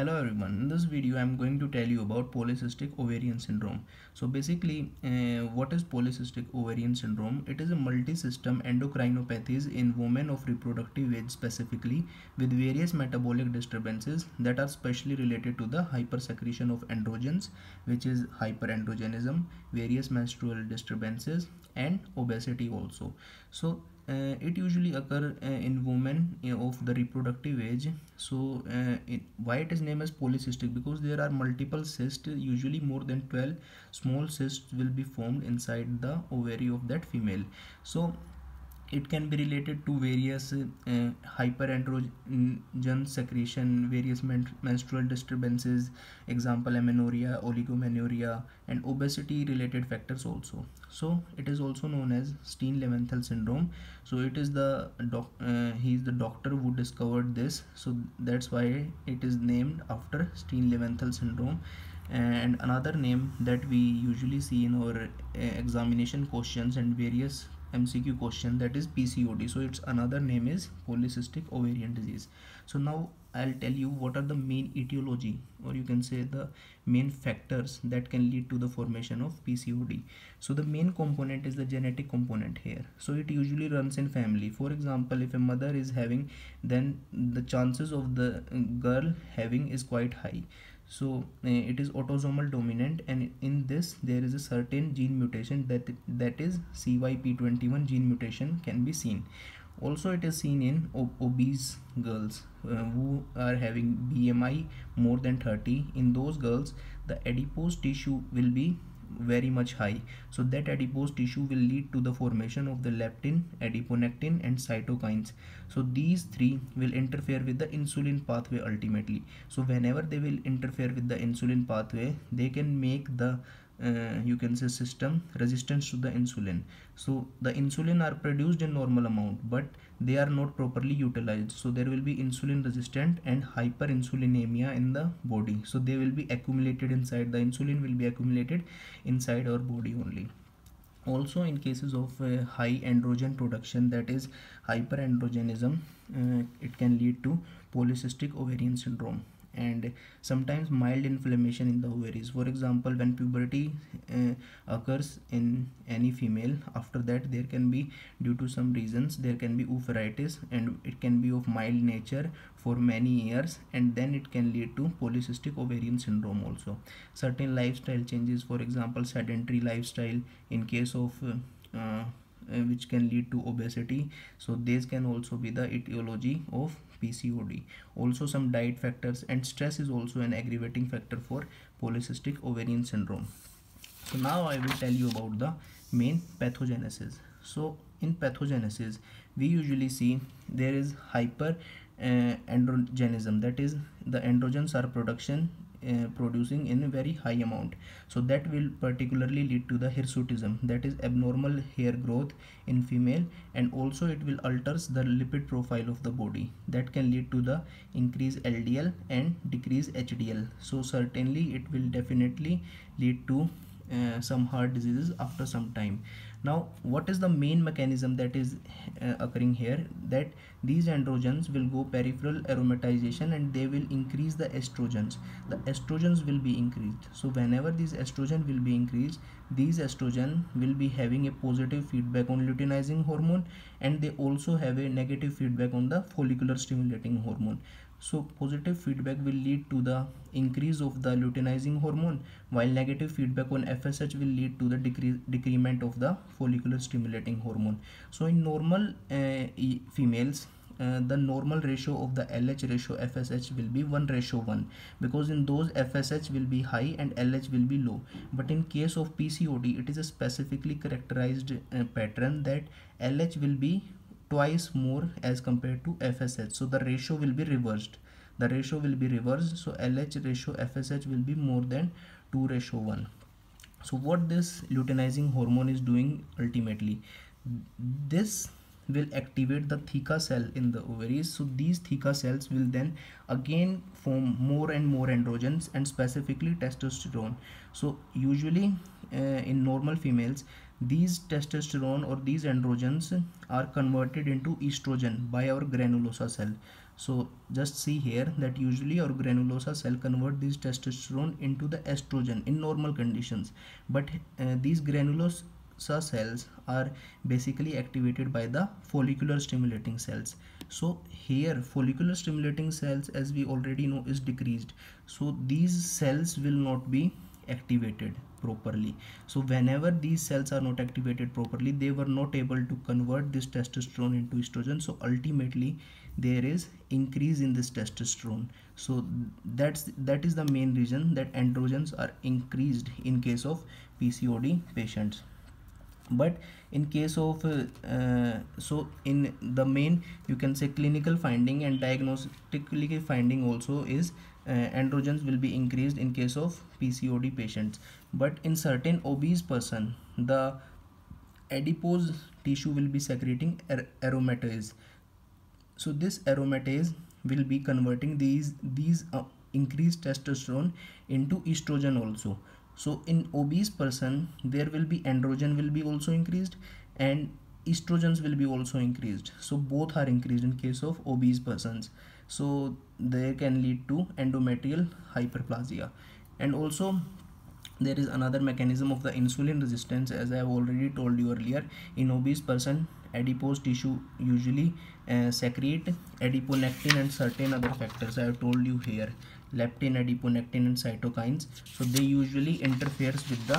Hello everyone, in this video I am going to tell you about polycystic ovarian syndrome. So basically uh, what is polycystic ovarian syndrome? It is a multi-system endocrinopathies in women of reproductive age specifically with various metabolic disturbances that are specially related to the hypersecretion of androgens which is hyperandrogenism, various menstrual disturbances and obesity also. So it usually occur uh, in women uh, of the reproductive age. So uh, it, why it is named as polycystic? Because there are multiple cysts usually more than 12 small cysts will be formed inside the ovary of that female. So it can be related to various uh, hyperandrogen secretion various men menstrual disturbances example amenorrhea oligomenorrhea and obesity related factors also. So it is also known as Stein-Leventhal syndrome. So it is the doc uh, he is the doctor who discovered this. So that's why it is named after Stein-Leventhal syndrome. And another name that we usually see in our uh, examination questions and various MCQ question that is PCOD so its another name is polycystic ovarian disease. So now I'll tell you what are the main etiology or you can say the main factors that can lead to the formation of PCOD so the main component is the genetic component here. So it usually runs in family. For example if a mother is having then the chances of the girl having is quite high. So uh, it is autosomal dominant and in this there is a certain gene mutation that that is CYP21 gene mutation can be seen also it is seen in obese girls uh, who are having BMI more than 30 in those girls the adipose tissue will be very much high. So that adipose tissue will lead to the formation of the leptin adiponectin and cytokines. So these three will interfere with the insulin pathway ultimately. So whenever they will interfere with the insulin pathway they can make the uh, you can say system resistance to the insulin. So the insulin are produced in normal amount but they are not properly utilized. So there will be insulin resistant and hyperinsulinemia in the body. So they will be accumulated inside the insulin will be accumulated inside our body only. Also in cases of uh, high androgen production that is hyperandrogenism uh, it can lead to polycystic ovarian syndrome and sometimes mild inflammation in the ovaries. For example when puberty uh, occurs in any female after that there can be due to some reasons there can be oophoritis and it can be of mild nature for many years and then it can lead to polycystic ovarian syndrome also. Certain lifestyle changes for example sedentary lifestyle in case of uh, uh, which can lead to obesity so these can also be the etiology of PCOD. Also some diet factors and stress is also an aggravating factor for polycystic ovarian syndrome. So now I will tell you about the main pathogenesis. So in pathogenesis we usually see there is hyper uh, androgenism that is the androgens are production uh, producing in a very high amount. So that will particularly lead to the hirsutism that is abnormal hair growth in female and also it will alters the lipid profile of the body. That can lead to the increase LDL and decrease HDL so certainly it will definitely lead to uh, some heart diseases after some time. Now what is the main mechanism that is uh, occurring here? That these androgens will go peripheral aromatization and they will increase the estrogens. The estrogens will be increased. So whenever these estrogen will be increased these estrogen will be having a positive feedback on luteinizing hormone and they also have a negative feedback on the follicular stimulating hormone so positive feedback will lead to the increase of the luteinizing hormone while negative feedback on FSH will lead to the decrease decrement of the follicular stimulating hormone. So in normal uh, females uh, the normal ratio of the LH ratio FSH will be 1 ratio 1 because in those FSH will be high and LH will be low but in case of PCOD it is a specifically characterized uh, pattern that LH will be twice more as compared to FSH so the ratio will be reversed. The ratio will be reversed. So LH ratio FSH will be more than 2 ratio 1 so what this luteinizing hormone is doing ultimately? This will activate the theca cell in the ovaries. So these theca cells will then again form more and more androgens and specifically testosterone. So usually uh, in normal females these testosterone or these androgens are converted into estrogen by our granulosa cell. So just see here that usually our granulosa cell convert this testosterone into the estrogen in normal conditions. But uh, these granulosa cells are basically activated by the follicular stimulating cells. So here follicular stimulating cells as we already know is decreased. So these cells will not be activated properly. So whenever these cells are not activated properly they were not able to convert this testosterone into estrogen. So ultimately there is increase in this testosterone. So that's that is the main reason that androgens are increased in case of pcod patients. But in case of uh, uh, so in the main you can say clinical finding and diagnostically finding also is uh, androgens will be increased in case of pcod patients. But in certain obese person the adipose tissue will be secreting ar aromatase. So this aromatase will be converting these these uh, increased testosterone into estrogen also. So in obese person there will be androgen will be also increased and estrogens will be also increased. So both are increased in case of obese persons so they can lead to endometrial hyperplasia. And also there is another mechanism of the insulin resistance as i have already told you earlier. In obese person adipose tissue usually uh, secrete adiponectin and certain other factors. I have told you here leptin adiponectin and cytokines. So they usually interferes with the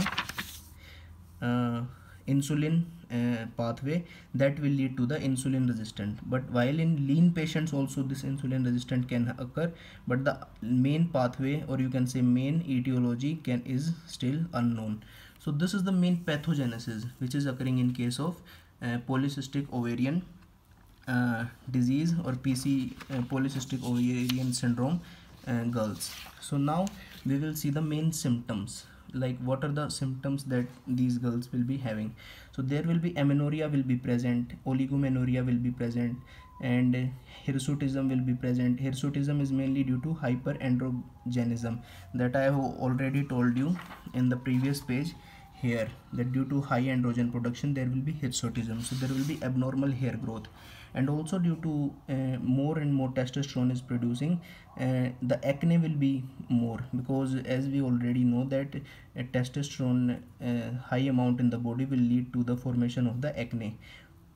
uh, insulin uh, pathway that will lead to the insulin resistant. But while in lean patients also this insulin resistant can occur but the main pathway or you can say main etiology can is still unknown. So this is the main pathogenesis which is occurring in case of uh, polycystic ovarian uh, disease or pc uh, polycystic ovarian syndrome uh, girls. So now we will see the main symptoms like what are the symptoms that these girls will be having? So there will be amenorrhea will be present oligomenorrhea will be present and hirsutism will be present. Hirsutism is mainly due to hyperandrogenism that i have already told you in the previous page here that due to high androgen production there will be hirsutism. So there will be abnormal hair growth and also due to uh, more and more testosterone is producing uh, the acne will be more. Because as we already know that uh, testosterone uh, high amount in the body will lead to the formation of the acne.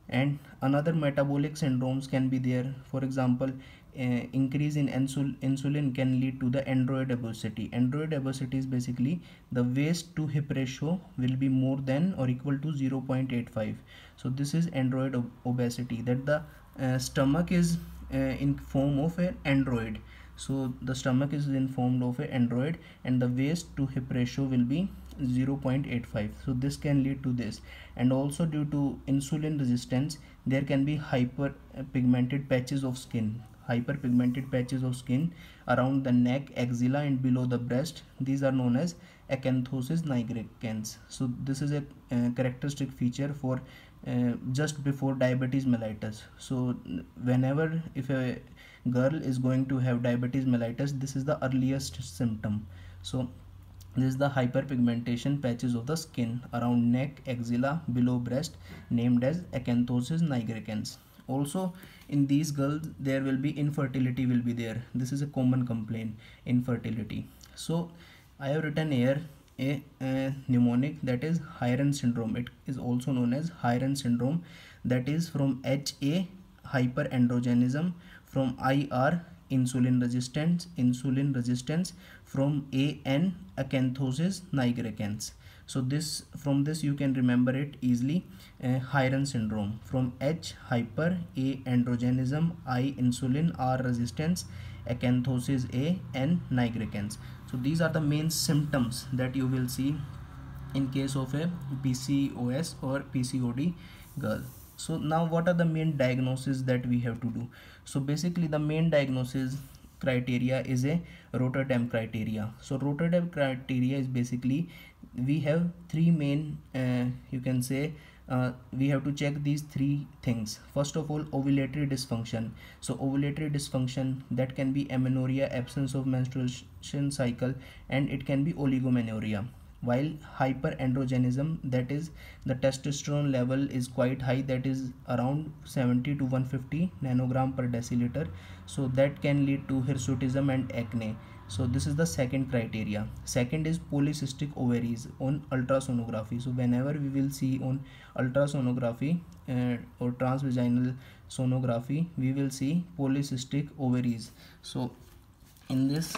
And another metabolic syndromes can be there. For example uh, increase in insul insulin can lead to the android obesity. Android obesity is basically the waist to hip ratio will be more than or equal to 0.85 so this is android ob obesity that the uh, stomach is uh, in form of an android. So the stomach is in form of an android and the waist to hip ratio will be 0.85 so this can lead to this. And also due to insulin resistance there can be hyper pigmented patches of skin hyperpigmented patches of skin around the neck axilla and below the breast. These are known as acanthosis nigricans. So this is a characteristic feature for uh, just before diabetes mellitus. So whenever if a girl is going to have diabetes mellitus this is the earliest symptom. So this is the hyperpigmentation patches of the skin around neck axilla below breast named as acanthosis nigricans also in these girls there will be infertility will be there. This is a common complaint infertility. So i have written here a, a mnemonic that is HAIR-AN syndrome. It is also known as HAIR-AN syndrome. That is from HA hyperandrogenism from IR insulin resistance insulin resistance from AN acanthosis nigricans so this from this you can remember it easily uh, HAIR-AN syndrome. From H hyper A androgenism I insulin R resistance acanthosis A and nigricans. So these are the main symptoms that you will see in case of a PCOS or PCOD girl. So now what are the main diagnoses that we have to do? So basically the main diagnosis criteria is a Rotterdam criteria. So Rotterdam criteria is basically we have three main uh, you can say uh, we have to check these three things. First of all ovulatory dysfunction. So ovulatory dysfunction that can be amenorrhea absence of menstruation cycle and it can be oligomenorrhea while hyperandrogenism that is the testosterone level is quite high that is around 70 to 150 nanogram per deciliter. So that can lead to hirsutism and acne. So this is the second criteria. Second is polycystic ovaries on ultrasonography. So whenever we will see on ultrasonography uh, or transvaginal sonography we will see polycystic ovaries. So in this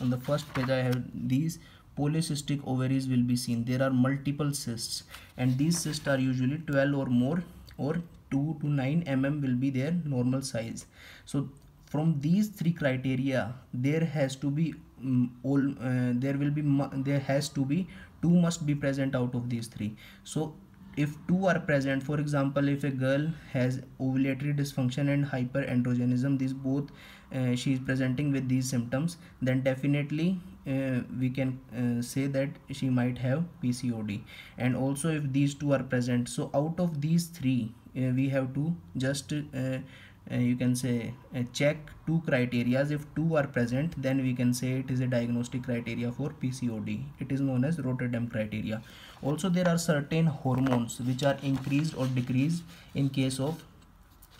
on the first page i have these polycystic ovaries will be seen. There are multiple cysts and these cysts are usually 12 or more or 2 to 9 mm will be their normal size. So from these three criteria there has to be um, all uh, there will be there has to be two must be present out of these three. So if two are present for example if a girl has ovulatory dysfunction and hyperandrogenism these both uh, she is presenting with these symptoms then definitely uh, we can uh, say that she might have PCOD and also if these two are present so out of these three uh, we have to just uh, uh, you can say uh, check two criterias. If two are present then we can say it is a diagnostic criteria for PCOD it is known as Rotterdam criteria. Also there are certain hormones which are increased or decreased in case of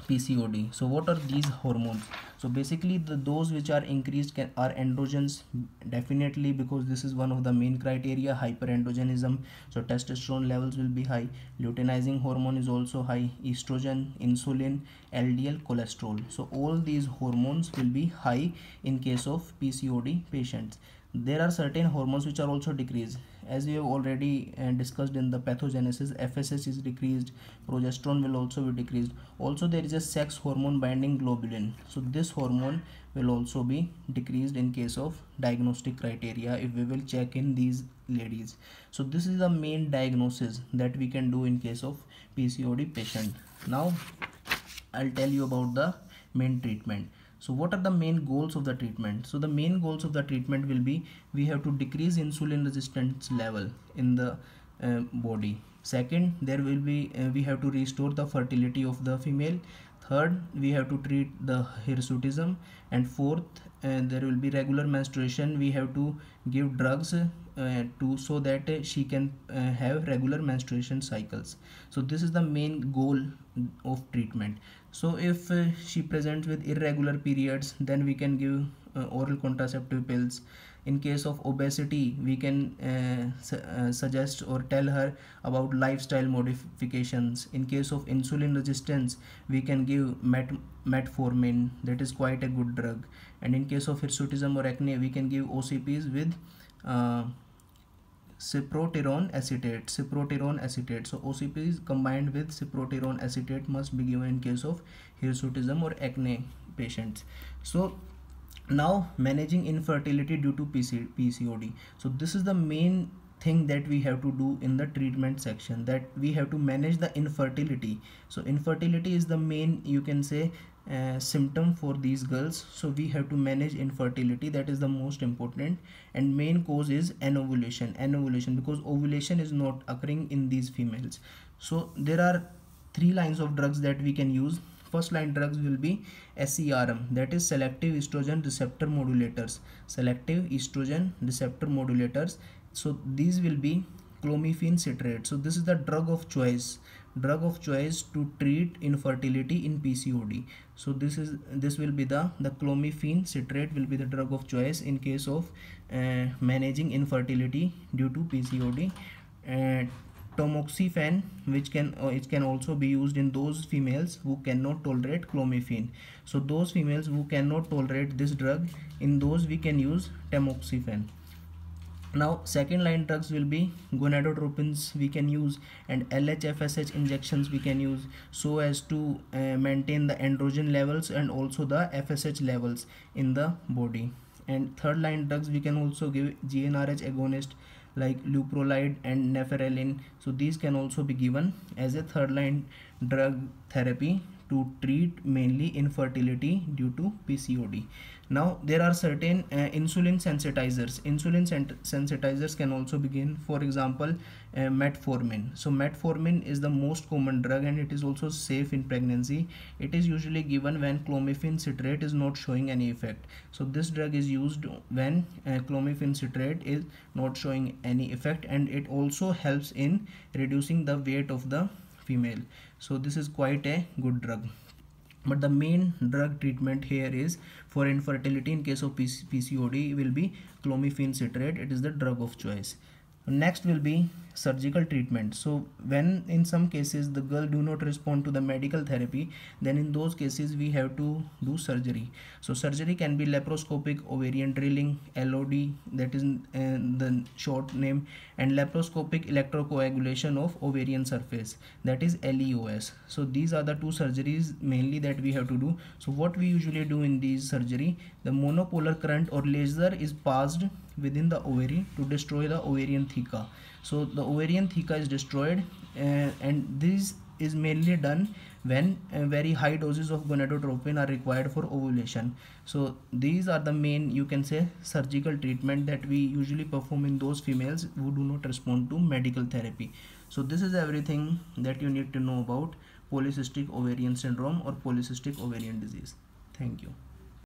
PCOD so what are these hormones? So basically the those which are increased can, are androgens definitely because this is one of the main criteria hyperandrogenism. So testosterone levels will be high. Luteinizing hormone is also high. Estrogen insulin ldl cholesterol. So all these hormones will be high in case of pcod patients there are certain hormones which are also decreased. As we have already uh, discussed in the pathogenesis fsh is decreased progesterone will also be decreased. Also there is a sex hormone binding globulin. So this hormone will also be decreased in case of diagnostic criteria if we will check in these ladies. So this is the main diagnosis that we can do in case of pcod patient. Now i'll tell you about the main treatment so what are the main goals of the treatment? So the main goals of the treatment will be we have to decrease insulin resistance level in the uh, body. Second there will be uh, we have to restore the fertility of the female. Third we have to treat the hirsutism. And fourth uh, there will be regular menstruation. We have to give drugs to so that uh, she can uh, have regular menstruation cycles. So this is the main goal of treatment. So if uh, she presents with irregular periods then we can give uh, oral contraceptive pills. In case of obesity we can uh, su uh, suggest or tell her about lifestyle modifications. In case of insulin resistance we can give met metformin. That is quite a good drug. And in case of hirsutism or acne we can give ocps with uh, cyproterone acetate. Cyproterone acetate. So ocp is combined with cyproterone acetate must be given in case of hirsutism or acne patients. So now managing infertility due to PC, pcod so this is the main thing that we have to do in the treatment section that we have to manage the infertility. So infertility is the main you can say uh, symptom for these girls. So we have to manage infertility. That is the most important. And main cause is anovulation anovulation because ovulation is not occurring in these females. So there are three lines of drugs that we can use. First line drugs will be SERM that is selective estrogen receptor modulators. Selective estrogen receptor modulators. So these will be clomiphene citrate. So this is the drug of choice drug of choice to treat infertility in PCOD so this is this will be the the clomiphene citrate will be the drug of choice in case of uh, managing infertility due to PCOD and tamoxifen which can uh, it can also be used in those females who cannot tolerate clomiphene so those females who cannot tolerate this drug in those we can use tamoxifen now second line drugs will be gonadotropins we can use and LHFSH injections we can use so as to uh, maintain the androgen levels and also the FSH levels in the body. And third line drugs we can also give GnRH agonist like leuprolide and nafarelin so these can also be given as a third line drug therapy to treat mainly infertility due to pcod now there are certain uh, insulin sensitizers. Insulin sensitizers can also begin for example uh, metformin. So metformin is the most common drug and it is also safe in pregnancy. It is usually given when clomiphene citrate is not showing any effect. So this drug is used when uh, clomiphene citrate is not showing any effect and it also helps in reducing the weight of the female. So this is quite a good drug. But the main drug treatment here is for infertility in case of PCOD will be clomiphene citrate. It is the drug of choice next will be surgical treatment. So when in some cases the girl do not respond to the medical therapy then in those cases we have to do surgery. So surgery can be laparoscopic ovarian drilling LOD that is uh, the short name and laparoscopic electrocoagulation of ovarian surface that is LEOS so these are the two surgeries mainly that we have to do. So what we usually do in these surgery the monopolar current or laser is passed within the ovary to destroy the ovarian theca so the ovarian theca is destroyed uh, and this is mainly done when uh, very high doses of gonadotropin are required for ovulation. So these are the main you can say surgical treatment that we usually perform in those females who do not respond to medical therapy. So this is everything that you need to know about polycystic ovarian syndrome or polycystic ovarian disease. Thank you